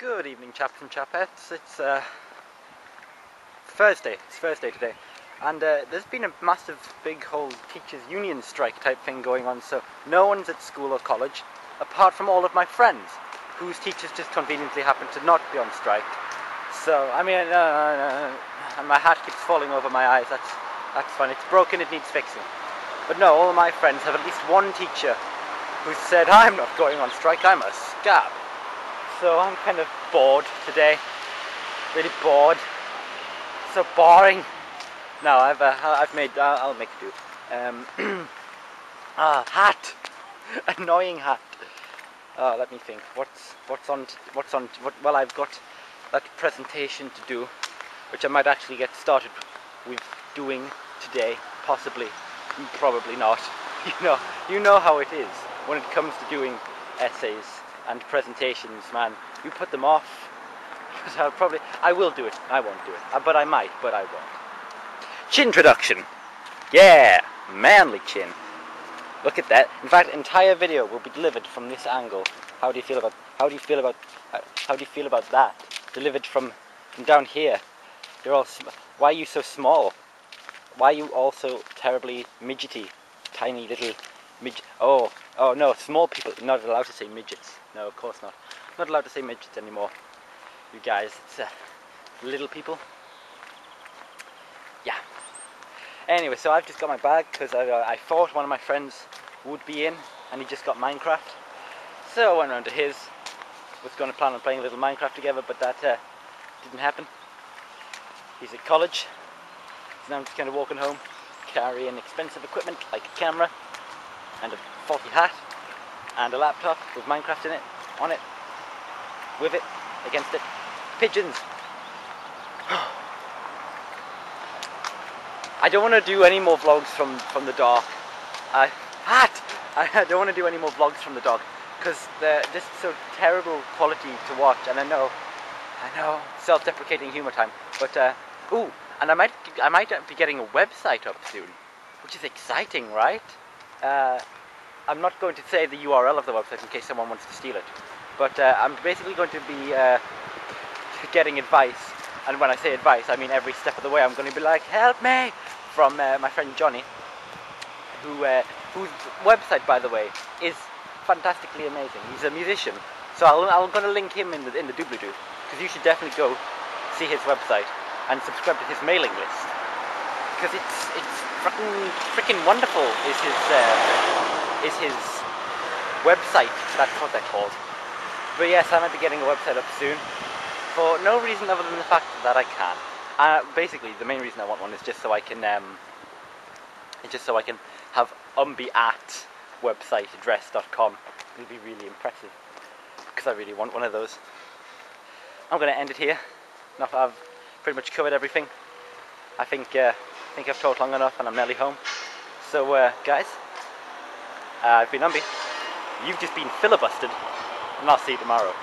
Good evening, chaps and chapettes. It's uh, Thursday. It's Thursday today, and uh, there's been a massive, big whole teachers' union strike type thing going on. So no one's at school or college, apart from all of my friends, whose teachers just conveniently happen to not be on strike. So I mean, uh, and my hat keeps falling over my eyes. That's that's fine. It's broken. It needs fixing. But no, all of my friends have at least one teacher who said, "I'm not going on strike. I'm a scab." So I'm kind of bored today. Really bored. So boring. No, I've uh, I've made uh, I'll make do. Um, ah, hat. Annoying hat. Oh, let me think. What's what's on what's on what? Well, I've got that presentation to do, which I might actually get started with doing today. Possibly, probably not. You know, you know how it is when it comes to doing essays and presentations, man. You put them off. I'll probably, I will do it. I won't do it. Uh, but I might, but I won't. Chin introduction. Yeah, manly chin. Look at that. In fact, entire video will be delivered from this angle. How do you feel about? How do you feel about? Uh, how do you feel about that? Delivered from from down here. You're all. Why are you so small? Why are you also terribly midgety? Tiny little midget. Oh, oh no, small people. Not allowed to say midgets. No, of course not. Not allowed to say midgets anymore. You guys, it's uh, little people. Yeah. Anyway, so I've just got my bag because I, I thought one of my friends would be in and he just got Minecraft. So I went around to his. Was going to plan on playing a little Minecraft together, but that uh, didn't happen. He's at college. So now I'm just kind of walking home, carrying expensive equipment like a camera and a faulty hat and a laptop with Minecraft in it, on it, with it, against it. Pigeons. I don't want to do any more vlogs from, from the dark. I, hat! I don't want to do any more vlogs from the dark because they're just so terrible quality to watch and I know, I know, self-deprecating humor time. But, uh, ooh, and I might, I might be getting a website up soon, which is exciting, right? Uh, I'm not going to say the URL of the website in case someone wants to steal it, but uh, I'm basically going to be uh, getting advice, and when I say advice, I mean every step of the way. I'm going to be like, "Help me!" from uh, my friend Jonny, who uh, whose website, by the way, is fantastically amazing. He's a musician, so I'll, I'm going to link him in the in the doobly doo because you should definitely go see his website and subscribe to his mailing list because it's it's freaking freaking wonderful. Is his uh, is his website? That's what they're called. But yes, I might be getting a website up soon for no reason other than the fact that I can. Uh, basically, the main reason I want one is just so I can um, just so I can have umby at website address.com. It'll be really impressive because I really want one of those. I'm going to end it here. Enough, I've pretty much covered everything. I think uh, I think I've talked long enough and I'm nearly home. So, uh, guys, uh, I've been Umby. You've just been filibustered, and I'll see you tomorrow.